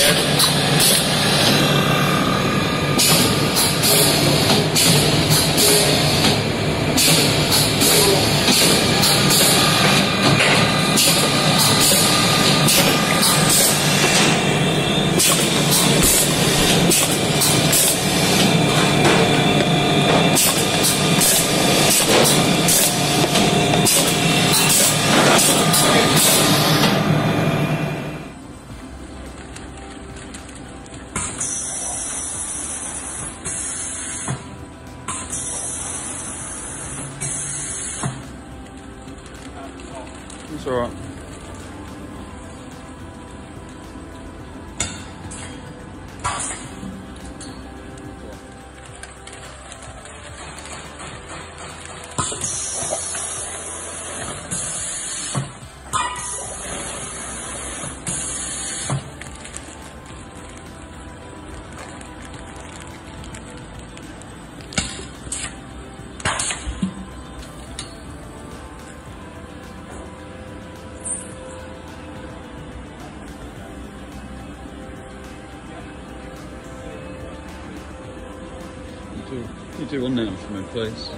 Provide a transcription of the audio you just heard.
there. All right. You you do one now for me, please.